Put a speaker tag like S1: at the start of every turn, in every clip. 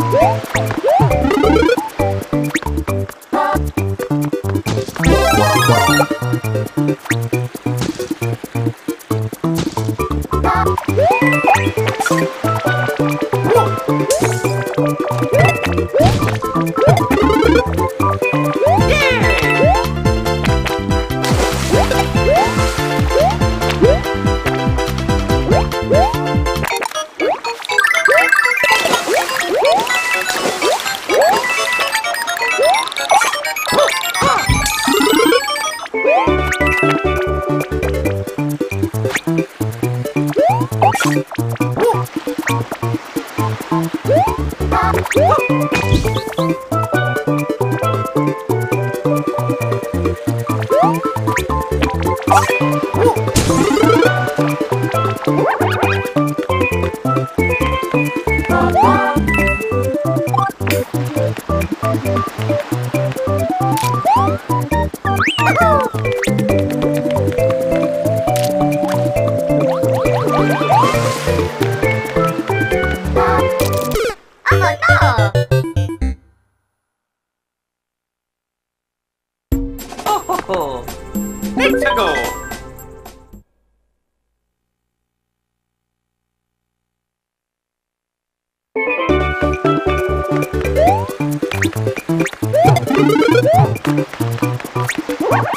S1: Uh! Bye.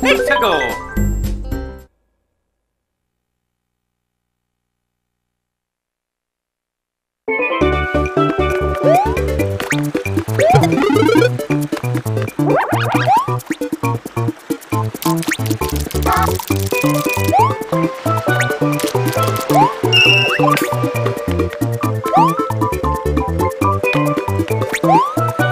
S1: Let's go! Thank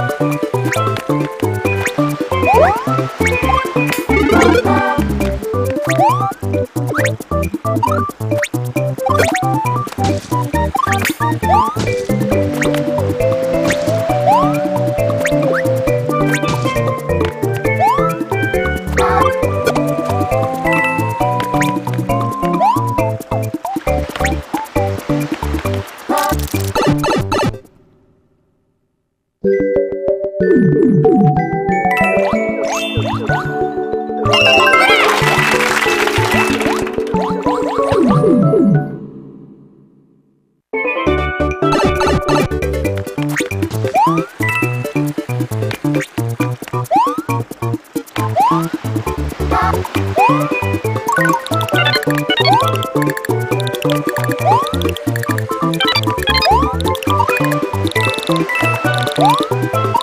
S1: Thank you.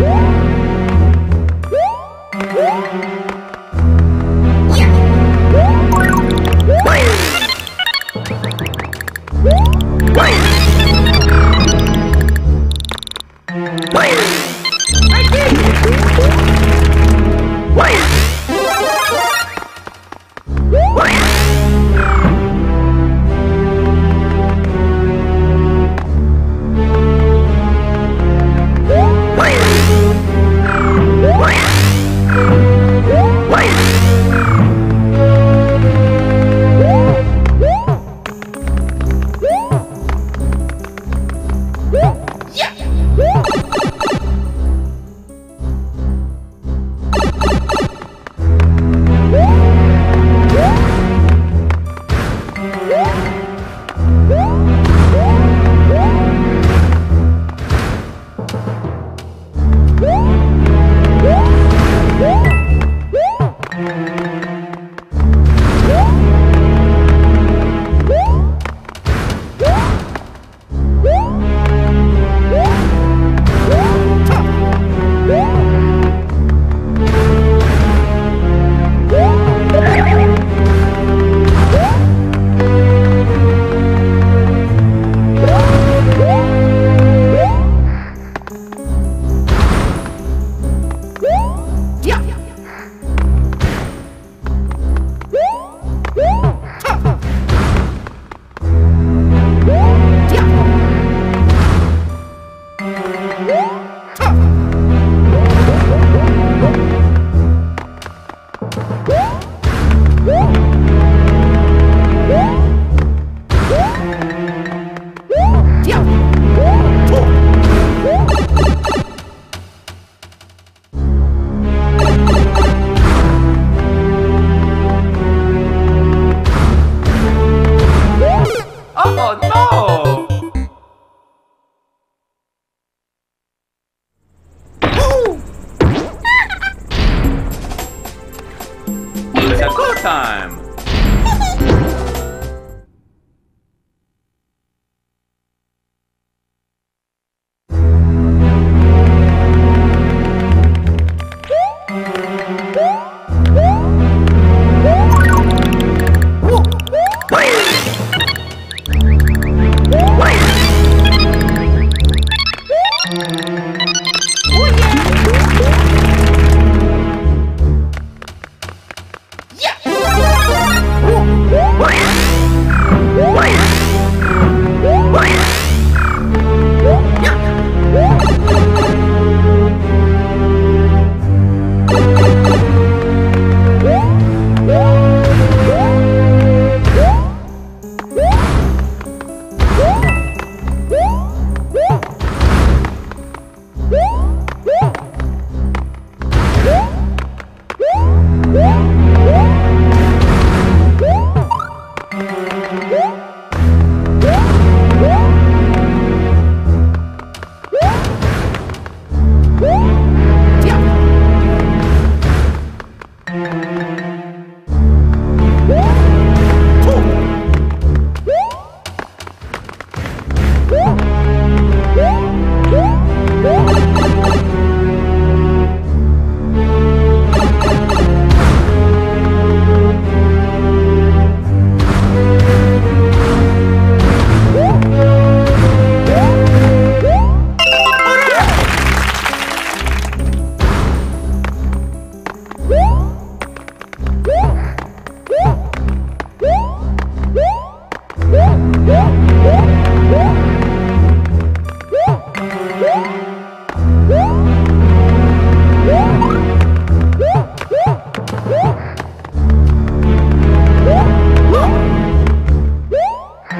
S1: Woo!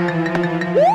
S1: Woo!